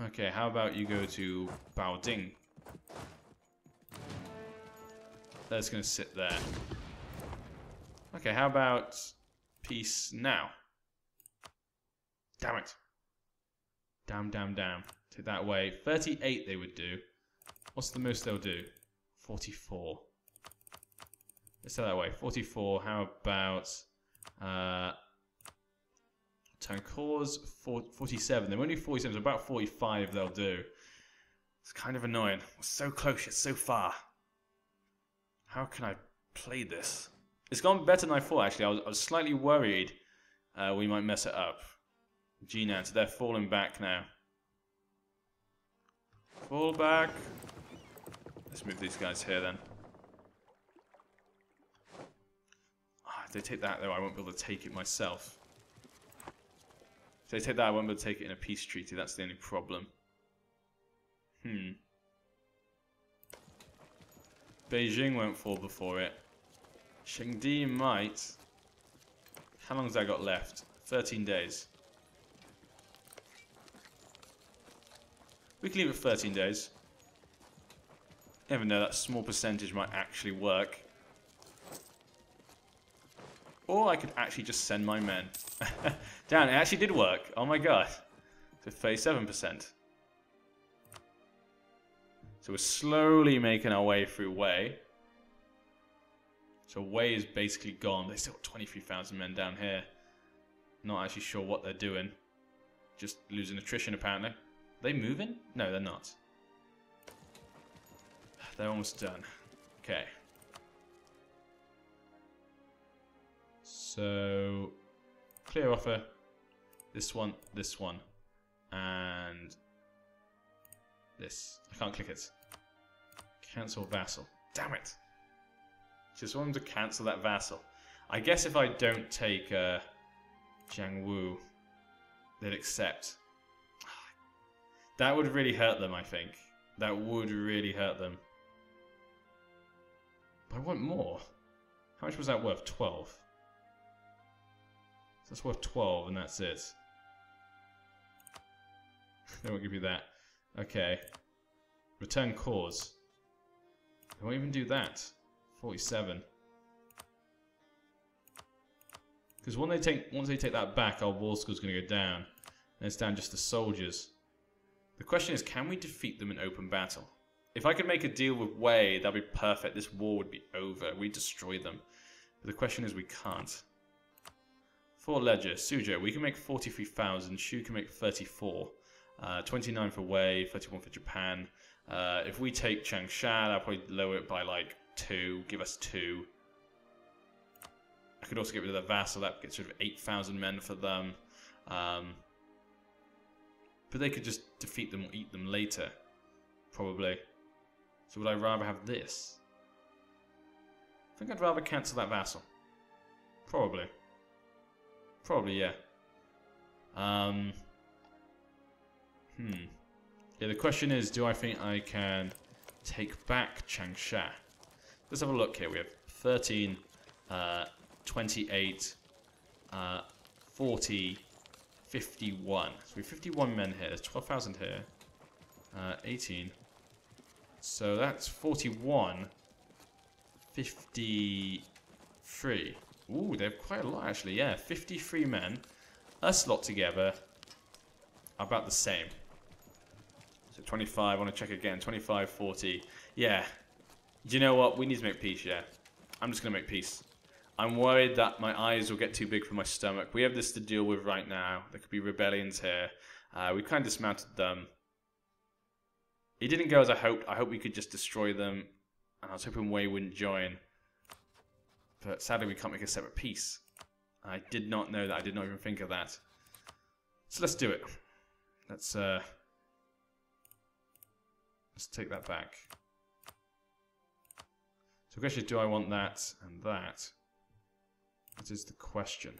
Okay, how about you go to Baoding? That's going to sit there. Okay, how about peace now? Damn it. Damn, damn, damn. Take that away. 38 they would do. What's the most they'll do? 44. Let's say that way. 44. How about... Uh, cause 47. They're only 47, so about 45 they'll do. It's kind of annoying. We're so close yet so far. How can I play this? It's gone better than I thought, actually. I was, I was slightly worried uh, we might mess it up. Jinan, so they're falling back now. Fall back. Let's move these guys here then. Ah, if they take that though, I won't be able to take it myself. If they take that, I won't be able to take it in a peace treaty. That's the only problem. Hmm. Beijing won't fall before it. Shengdi might. How long has that got left? 13 days. We can leave it 13 days. Never know, that small percentage might actually work. Or I could actually just send my men. Damn, it actually did work. Oh my god. So 37%. So we're slowly making our way through Wei. So Wei is basically gone. They still got 23,000 men down here. Not actually sure what they're doing. Just losing attrition apparently. Are they moving? No, they're not. They're almost done. Okay. So, clear offer. This one, this one, and this. I can't click it. Cancel vassal. Damn it. Just want to cancel that vassal. I guess if I don't take uh, Jiang Wu, they'd accept. That would really hurt them, I think. That would really hurt them. But I want more. How much was that worth? 12. So that's worth 12 and that's it. they won't give you that. Okay. Return cause. They won't even do that. 47. Because when they take once they take that back, our war score's going to go down. And it's down just to soldiers. The question is, can we defeat them in open battle? If I could make a deal with Wei, that'd be perfect. This war would be over. We'd destroy them. But the question is, we can't. For Ledger, Suzhou, we can make 43,000. Shu can make 34. Uh, 29 for Wei, 31 for Japan. Uh, if we take Changsha, I'll probably lower it by like 2, give us 2. I could also get rid of the vassal, that gets rid of 8,000 men for them. Um, but they could just defeat them or eat them later, probably. So would I rather have this? I think I'd rather cancel that vassal. Probably. Probably, yeah. Um, hmm. Yeah, the question is, do I think I can take back Changsha? Let's have a look here. We have 13, uh, 28, uh, 40, 51. So we have 51 men here. There's 12,000 here. Uh, 18. So that's 41. 53. Ooh, they have quite a lot actually. Yeah, 53 men. Us lot together about the same. So 25, I want to check again. 25, 40. Yeah. Do you know what? We need to make peace, yeah. I'm just going to make peace. I'm worried that my eyes will get too big for my stomach. We have this to deal with right now. There could be rebellions here. Uh, we kind of dismounted them. It didn't go as I hoped. I hope we could just destroy them. And I was hoping Wei wouldn't join. But sadly, we can't make a separate peace. I did not know that. I did not even think of that. So let's do it. Let's uh, let's take that back. So the question is, do I want that and that? That is the question.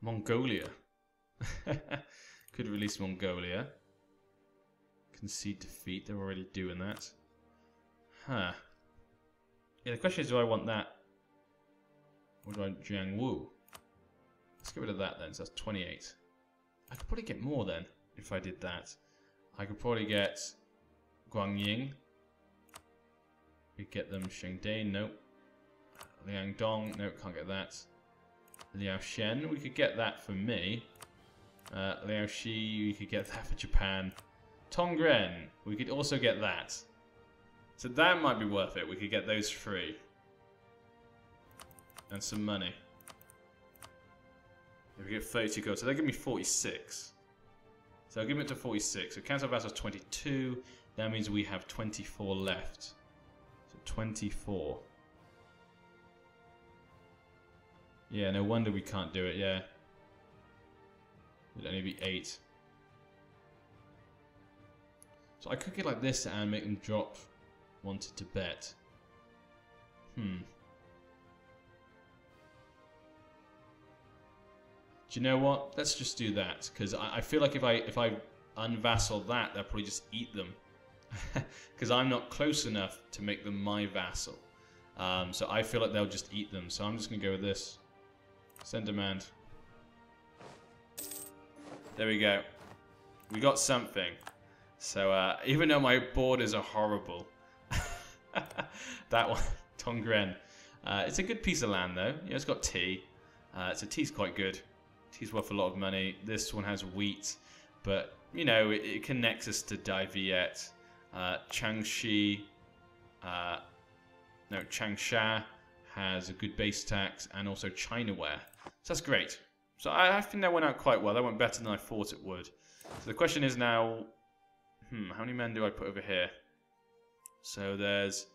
Mongolia. Could release Mongolia. Concede defeat. They're already doing that. Huh. Yeah, the question is, do I want that? Or do I want Jiang Wu? Let's get rid of that then, so that's 28. I could probably get more then if I did that. I could probably get Guangying. We get them Sheng Shengde, nope. Liangdong, nope, can't get that. Liao Shen, we could get that for me. Uh, Liao Shi, we could get that for Japan. Tongren, we could also get that. So that might be worth it. We could get those free. And some money. If we get 32 gold, so they give me 46. So I'll give it to 46. So cancel vassals 22. That means we have 24 left. So 24. Yeah, no wonder we can't do it, yeah. It'd only be 8. So I could get like this and make them drop wanted to bet. Hmm. Do you know what? Let's just do that because I, I, feel like if I if I unvassal that, they'll probably just eat them because I'm not close enough to make them my vassal. Um, so I feel like they'll just eat them. So I'm just gonna go with this. Send demand. There we go. We got something. So uh, even though my borders are horrible, that one, Tongren. Uh, it's a good piece of land though. Yeah, it's got tea. Uh, so tea's quite good. Tea's worth a lot of money. This one has wheat, but you know it, it connects us to Dai Viet, uh, Changxi, uh, no Changsha has a good base tax and also Chinaware. So that's great. So I, I think that went out quite well. That went better than I thought it would. So the question is now, hmm, how many men do I put over here? So there's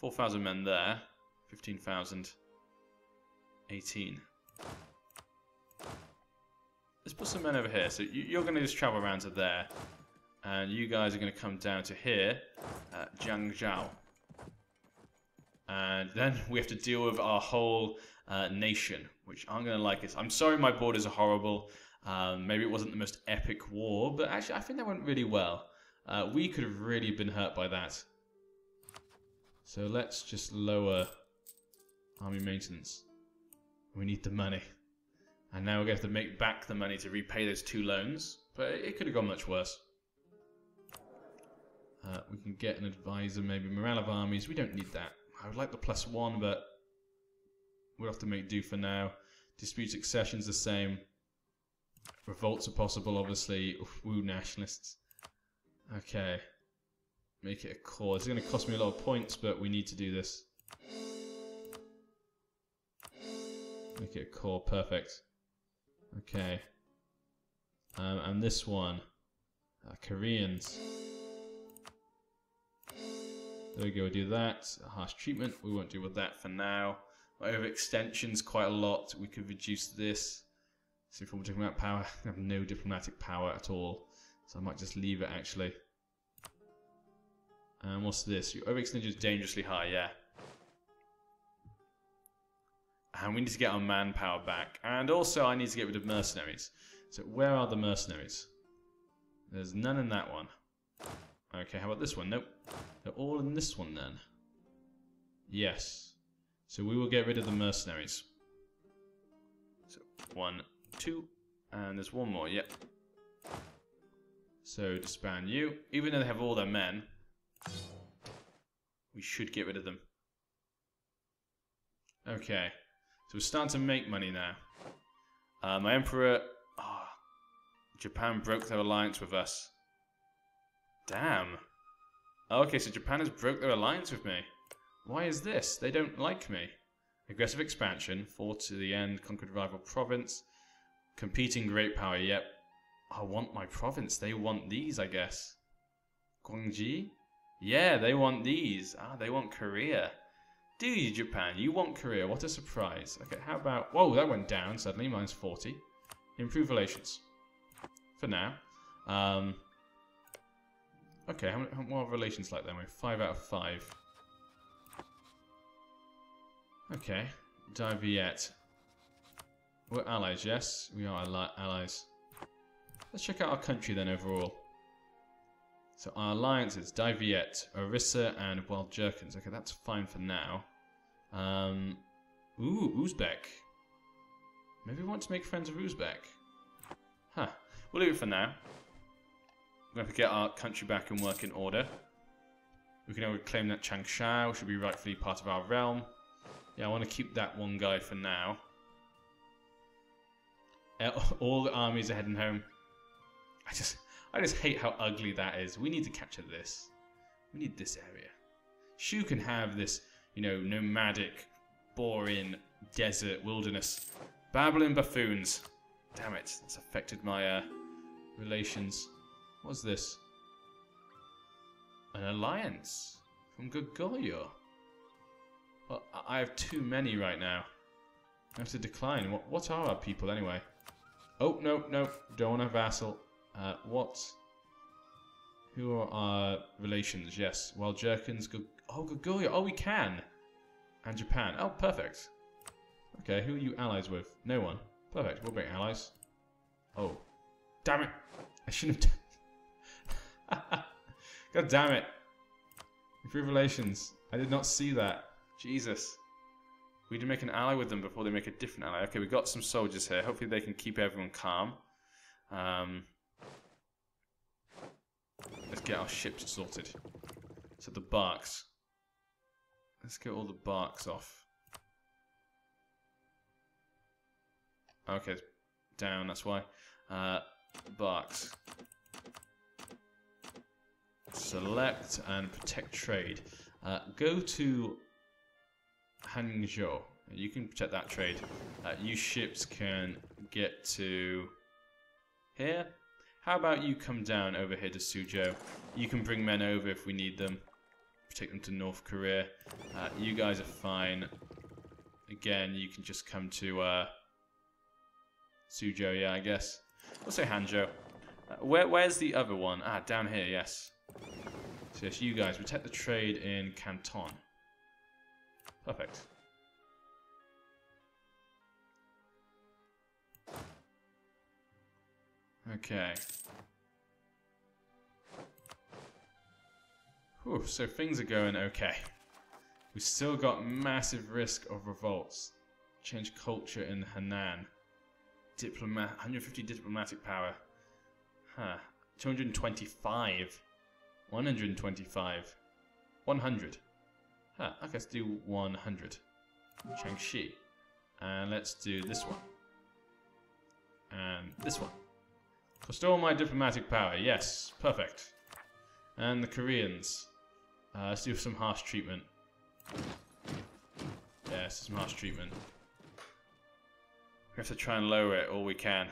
4,000 men there, 15,000, 18. Let's put some men over here. So you, are going to just travel around to there. And you guys are going to come down to here, uh, Jiangzhou. And then we have to deal with our whole uh, nation, which I'm going to like it. I'm sorry my borders are horrible. Um, maybe it wasn't the most epic war, but actually I think that went really well. Uh, we could have really been hurt by that. So let's just lower army maintenance. We need the money. And now we're going to have to make back the money to repay those two loans. But it could have gone much worse. Uh, we can get an advisor, maybe morale of armies. We don't need that. I would like the plus one, but we'll have to make do for now. Dispute succession's the same. Revolts are possible, obviously. Wu nationalists. Okay. Make it a core. It's going to cost me a lot of points, but we need to do this. Make it a core. Perfect. Okay. Um, and this one. Uh, Koreans. There we go, we'll do that. Harsh treatment, we won't deal with that for now. Over extensions quite a lot. We could reduce this. See, former diplomatic power. I have no diplomatic power at all. So I might just leave it actually. And what's this? Your overextension is dangerously high, yeah. And we need to get our manpower back. And also I need to get rid of mercenaries. So where are the mercenaries? There's none in that one. Okay, how about this one? Nope. They're all in this one then. Yes. So we will get rid of the mercenaries. So one, two, and there's one more, yep. So disband you. Even though they have all their men, we should get rid of them. Okay. So we're starting to make money now. Uh, my emperor... Oh, Japan broke their alliance with us. Damn. Okay, so Japan has broke their alliance with me. Why is this? They don't like me. Aggressive expansion, fought to the end, conquered rival province. Competing great power, yep. I want my province. They want these, I guess. Guangxi? Yeah, they want these. Ah, they want Korea. Do you, Japan? You want Korea? What a surprise. Okay, how about... Whoa, that went down suddenly, minus 40. Improve relations. For now. Um, okay, how, how more relations like then? We're 5 out of 5. Okay, Dai Viet. We're allies, yes? We are allies. Let's check out our country then overall. So our alliances, Dai Viet, Orissa, and Wild Jurchens. Okay, that's fine for now. Um, ooh, Uzbek. Maybe we want to make friends with Uzbek. Huh. We'll leave it for now. We're going to get our country back and work in order. We can now claim that Changsha, should be rightfully part of our realm. Yeah, I want to keep that one guy for now. All the armies are heading home. I just, I just hate how ugly that is. We need to capture this. We need this area. Shu can have this, you know, nomadic, boring desert wilderness. Babbling buffoons. Damn it, that's affected my uh, relations. What's this? An alliance from Goguryeo. Well, I I have too many right now. I have to decline. What, what are our people anyway? Oh, no, no. Don't want a vassal. Uh, what? Who are our relations? Yes. Well, Jurchens. Go oh, Goguryeo. Oh, we can. And Japan. Oh, perfect. Okay, who are you allies with? No one. Perfect. We'll make allies. Oh. Damn it. I shouldn't have done... God damn it. Improve relations. I did not see that. Jesus. We need to make an ally with them before they make a different ally. Okay, we've got some soldiers here. Hopefully they can keep everyone calm. Um, get our ships sorted. So the barks. Let's get all the barks off. Okay, down, that's why. Uh, barks. Select and protect trade. Uh, go to Hangzhou. You can protect that trade. Uh, you ships can get to here. How about you come down over here to Suzhou? You can bring men over if we need them. Take them to North Korea. Uh, you guys are fine. Again, you can just come to uh, Suzhou, yeah, I guess. We'll say Hanzhou. Uh, where, where's the other one? Ah, down here, yes. So yes, you guys, protect the trade in Canton. Perfect. Okay. Whew, so things are going okay. We still got massive risk of revolts. Change culture in Henan. Diplomat 150 diplomatic power. Huh. 225. 125. 100. Huh, okay, let's do 100. Changxi. And let's do this one. And this one. Restore my diplomatic power. Yes, perfect. And the Koreans. Uh, let's do some harsh treatment. Yes, some harsh treatment. We have to try and lower it all we can.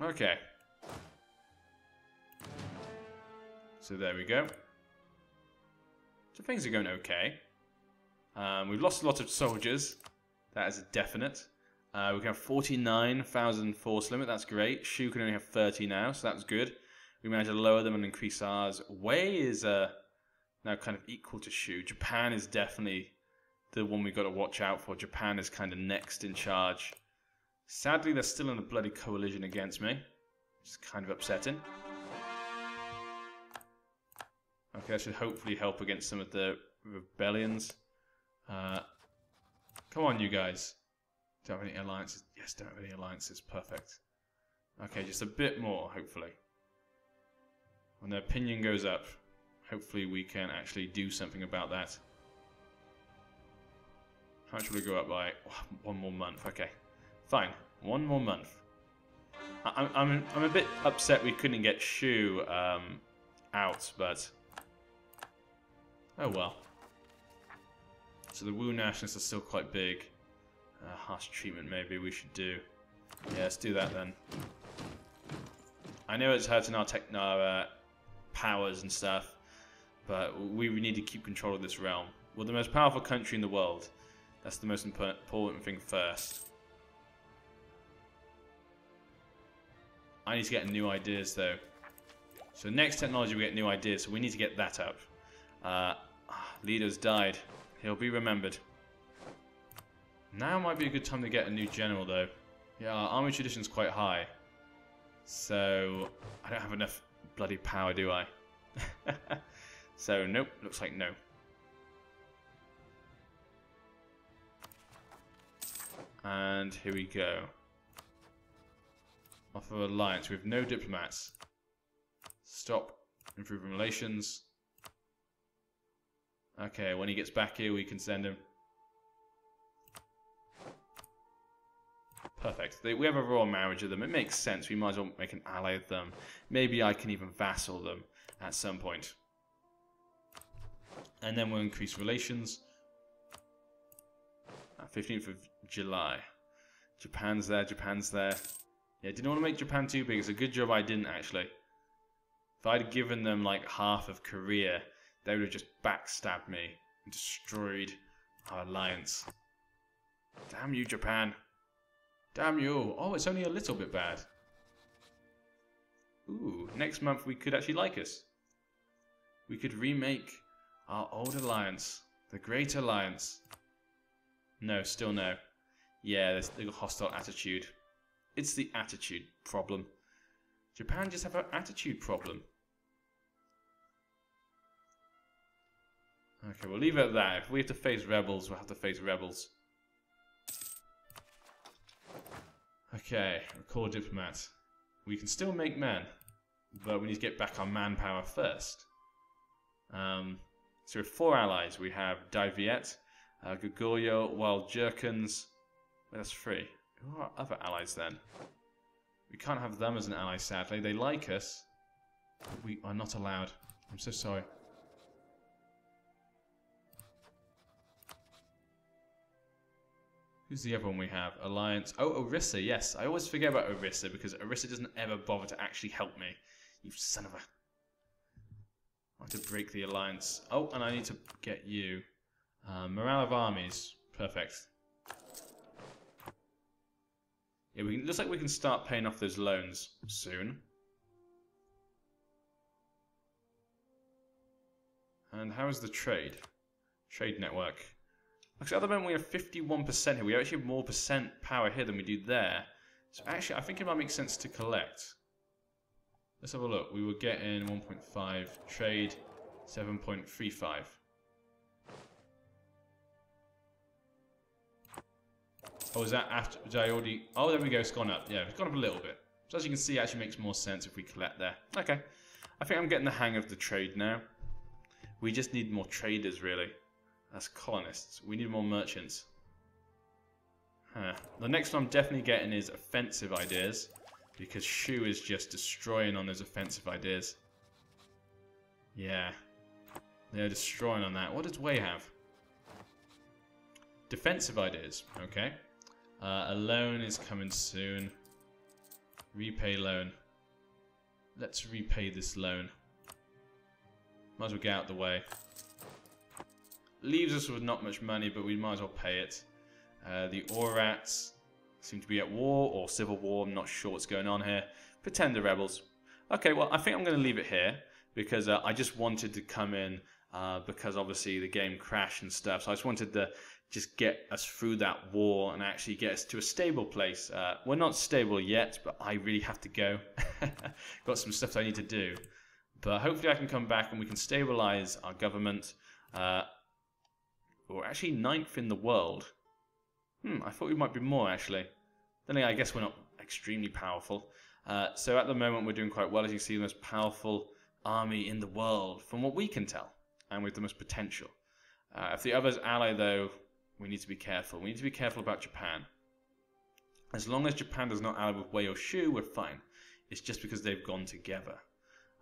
Okay. So there we go. So things are going okay. Um, we've lost a lot of soldiers. That is definite. Uh, we can have 49,000 force limit. That's great. Shu can only have 30 now, so that's good. We managed to lower them and increase ours. Wei is uh, now kind of equal to Shu. Japan is definitely the one we've got to watch out for. Japan is kind of next in charge. Sadly, they're still in a bloody coalition against me. It's kind of upsetting. Okay, that should hopefully help against some of the rebellions. Uh, come on, you guys. Don't have any alliances. Yes, don't have any alliances. Perfect. Okay, just a bit more, hopefully. When their opinion goes up, hopefully we can actually do something about that. How much will it go up by? One more month. Okay, fine. One more month. I I'm, I'm a bit upset we couldn't get Shu um, out, but oh well. So the Wu nationalists are still quite big. Uh, harsh treatment maybe we should do. Yeah, let's do that then. I know it's hurting our tech, our uh, powers and stuff, but we need to keep control of this realm. We're the most powerful country in the world. That's the most important thing first. I need to get new ideas though. So next technology we get new ideas, so we need to get that up. Uh, leader's died. He'll be remembered. Now might be a good time to get a new general though. Yeah, our army tradition's quite high. So, I don't have enough bloody power, do I? so, nope, looks like no. And here we go. Offer alliance. We have no diplomats. Stop improving relations. Okay, when he gets back here, we can send him. Perfect. They, we have a royal marriage of them. It makes sense. We might as well make an ally of them. Maybe I can even vassal them at some point. And then we'll increase relations. Uh, 15th of July. Japan's there, Japan's there. Yeah, didn't want to make Japan too big. It's a good job I didn't actually. If I'd given them like half of Korea, they would have just backstabbed me and destroyed our alliance. Damn you, Japan. Damn you. Oh, it's only a little bit bad. Ooh, next month we could actually like us. We could remake our old alliance. The Great Alliance. No, still no. Yeah, there's a hostile attitude. It's the attitude problem. Japan just have an attitude problem. Okay, we'll leave it at that. If we have to face rebels, we'll have to face rebels. Okay, call diplomat. We can still make men, but we need to get back our manpower first. Um, so we have four allies. We have Dai Viet, uh, Goguryeo, Wild Jurchens. that's three. Who are other allies then? We can't have them as an ally, sadly. They like us, we are not allowed. I'm so sorry. Who's the other one we have? Alliance. Oh, Orissa, yes. I always forget about Orissa because Orissa doesn't ever bother to actually help me. You son of a... I have to break the alliance. Oh, and I need to get you. Uh, morale of armies. Perfect. Yeah, we can, looks like we can start paying off those loans soon. And how is the trade? Trade network. Actually, at the moment we have 51% here. We actually have more percent power here than we do there. So actually, I think it might make sense to collect. Let's have a look. We were getting 1.5 trade, 7.35. Oh, is that after? Did I already? Oh, there we go. It's gone up. Yeah, it's gone up a little bit. So as you can see, it actually makes more sense if we collect there. Okay. I think I'm getting the hang of the trade now. We just need more traders, really. That's colonists. We need more merchants. Huh. The next one I'm definitely getting is offensive ideas. Because Shu is just destroying on those offensive ideas. Yeah. They're destroying on that. What does Wei have? Defensive ideas. Okay. Uh, a loan is coming soon. Repay loan. Let's repay this loan. Might as well get out the way. Leaves us with not much money, but we might as well pay it. Uh, the Oirats seem to be at war or civil war. I'm not sure what's going on here. Pretender rebels. Okay, well, I think I'm going to leave it here because uh, I just wanted to come in uh, because obviously the game crashed and stuff. So I just wanted to just get us through that war and actually get us to a stable place. Uh, we're not stable yet, but I really have to go. Got some stuff I need to do. But hopefully I can come back and we can stabilize our government. Uh, we're actually ninth in the world. Hmm, I thought we might be more actually. Then I guess we're not extremely powerful. Uh, so at the moment we're doing quite well. As you see, the most powerful army in the world, from what we can tell, and with the most potential. Uh, if the others ally, though, we need to be careful. We need to be careful about Japan. As long as Japan does not ally with Wei or Shu, we're fine. It's just because they've gone together.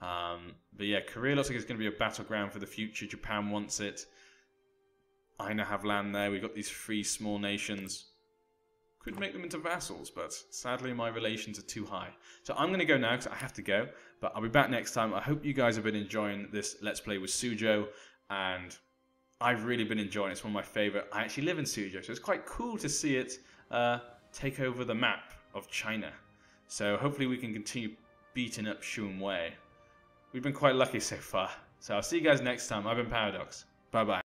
Um, but yeah, Korea looks like it's going to be a battleground for the future. Japan wants it. Now have land there. We've got these three small nations. Could make them into vassals, but sadly my relations are too high. So I'm going to go now because I have to go. But I'll be back next time. I hope you guys have been enjoying this Let's Play with Suzhou. And I've really been enjoying it. It's one of my favourite. I actually live in Suzhou, so it's quite cool to see it uh, take over the map of China. So hopefully we can continue beating up Shu and Wei. We've been quite lucky so far. So I'll see you guys next time. I've been Paradox. Bye bye.